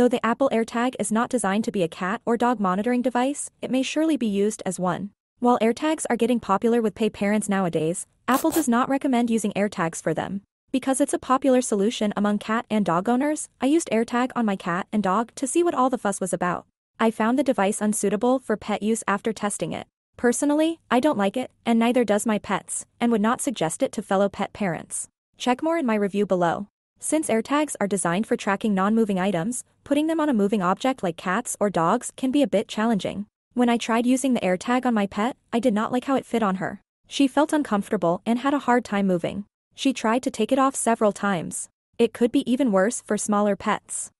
Though the Apple AirTag is not designed to be a cat or dog monitoring device, it may surely be used as one. While AirTags are getting popular with pet parents nowadays, Apple does not recommend using AirTags for them. Because it's a popular solution among cat and dog owners, I used AirTag on my cat and dog to see what all the fuss was about. I found the device unsuitable for pet use after testing it. Personally, I don't like it, and neither does my pets, and would not suggest it to fellow pet parents. Check more in my review below. Since AirTags are designed for tracking non-moving items, putting them on a moving object like cats or dogs can be a bit challenging. When I tried using the AirTag on my pet, I did not like how it fit on her. She felt uncomfortable and had a hard time moving. She tried to take it off several times. It could be even worse for smaller pets.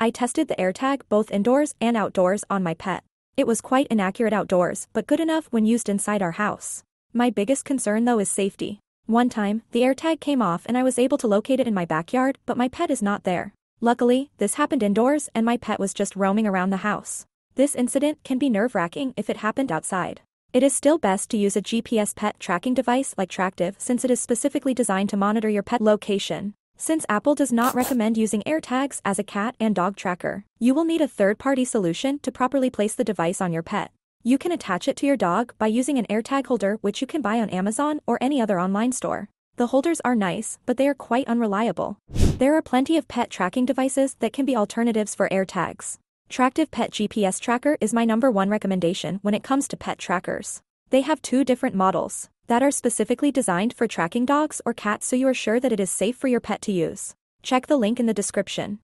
I tested the AirTag both indoors and outdoors on my pet. It was quite inaccurate outdoors but good enough when used inside our house. My biggest concern though is safety. One time, the AirTag came off and I was able to locate it in my backyard but my pet is not there. Luckily, this happened indoors and my pet was just roaming around the house. This incident can be nerve-wracking if it happened outside. It is still best to use a GPS pet tracking device like Tractive since it is specifically designed to monitor your pet location. Since Apple does not recommend using AirTags as a cat and dog tracker, you will need a third-party solution to properly place the device on your pet. You can attach it to your dog by using an AirTag holder which you can buy on Amazon or any other online store. The holders are nice, but they are quite unreliable. There are plenty of pet tracking devices that can be alternatives for AirTags. Tractive Pet GPS Tracker is my number one recommendation when it comes to pet trackers. They have two different models that are specifically designed for tracking dogs or cats so you are sure that it is safe for your pet to use. Check the link in the description.